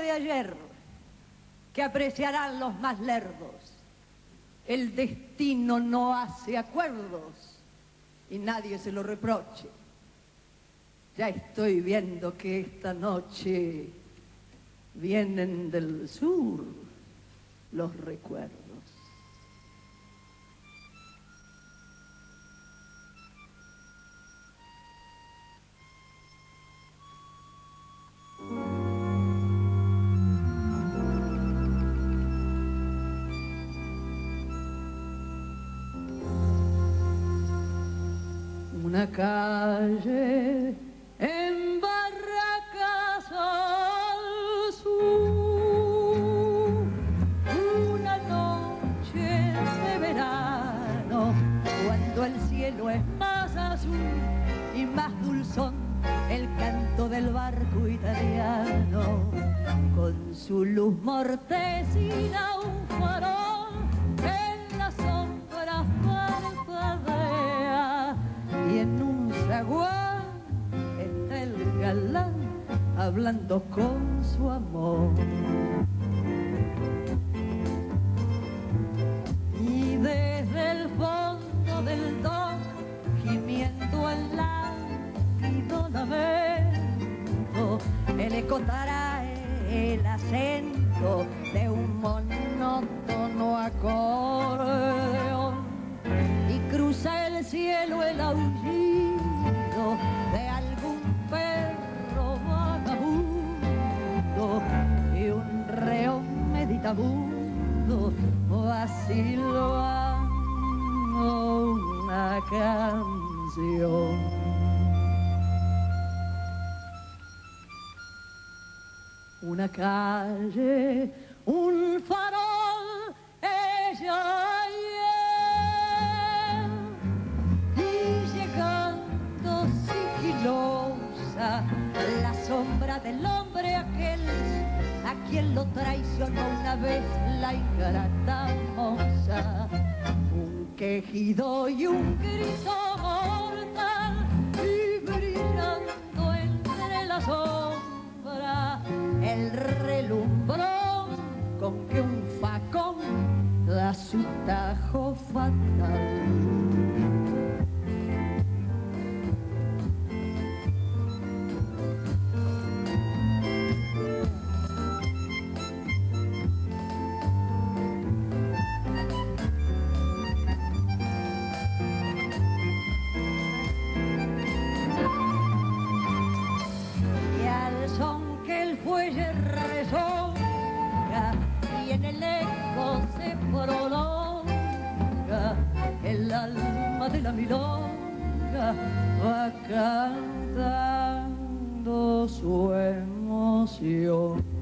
de ayer que apreciarán los más lerdos. El destino no hace acuerdos y nadie se lo reproche. Ya estoy viendo que esta noche vienen del sur los recuerdos. Una calle en Barracas al sur, una noche de verano, cuando el cielo es más azul y más dulzón el canto del barco italiano, con su luz mortecina un farol hablando con su amor. Y desde el fondo del dock, gimiendo al lamento, el eco trae el acento de un monótono acordeón y cruza el cielo el aullido meditabundo vacilando una canción. Una calle, un farol, ella y él. Y llegando sigilosa, la sombra del hombre aquel, a quien lo traicionó una vez la ingrata moza. Un quejido y un grito de la milonga va cantando su emoción